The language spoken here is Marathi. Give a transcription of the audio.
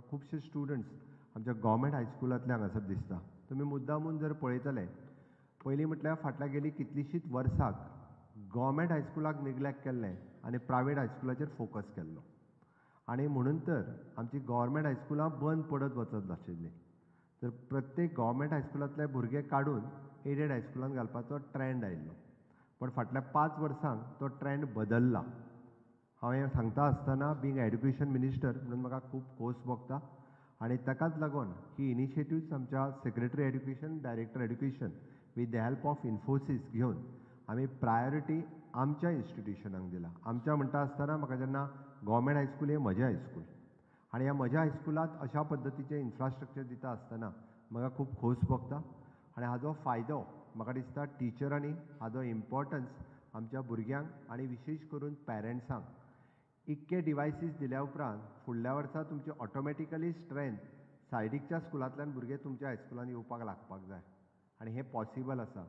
खुबशे स्टुडंट्स आमच्या गव्हर्मेंट हायस्कुलांतले हांगासर दिसता. तुमी मुद्दामून जर पळयतले पयलीं म्हटल्यार फाटल्या गेली कितलींशींच वर्सांक गव्हर्मेंट हायस्कुलाक निग्लेक्ट केल्लें आनी प्रायवेट हायस्कुलाचेर फोकस केल्लो. आनी म्हणून तर आमची गव्हर्मेंट हायस्कुलां बंद पडत वचत आशिल्लीं तर प्रत्येक गव्हर्मेंट हायस्कुलांतले भुरगे काडून एडेड हायस्कुलांत घालपाचो ट्रेंड आयिल्लो. पण फाटल्या पांच वर्सांक तो ट्रेंड बदल्ला. हांवें सांगता आसतना बींग एड्युकेशन मिनिस्टर म्हणून म्हाका खूब खोस भोगता. आनी ताकाच लागून ही इनिशिएटिव्स आमच्या secretary education director education with the help of Infosys घेवन आमी प्रायोरिटी आमच्या इन्स्टिट्युशनांक दिला. आमच्या म्हणटा आसतना म्हाका जेन्ना गव्हर्मेंट हायस्कूल हें म्हजें हायस्कूल आनी ह्या म्हज्या हायस्कुलांत अशा पद्दतीचें इन्फ्रास्ट्रक्चर दिता आसतना म्हाका खूब खोस भोगता. आनी हाजो फायदो म्हाका दिसता टिचरांनी हाजो इम्पोर्टन्स आमच्या भुरग्यांक आनी विशेश करून पेरंट्सांक इतके डिवायसीस दिल्या उपरांत फुडल्या वर्सा तुमची ऑटोमॅटिकली स्ट्रेंथ सायडीकच्या स्कुलांतल्यान भुरगे तुमच्या हायस्कुलान येवपाक लागपाक जाय. आनी हें पॉसिबल आसा.